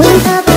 Wake up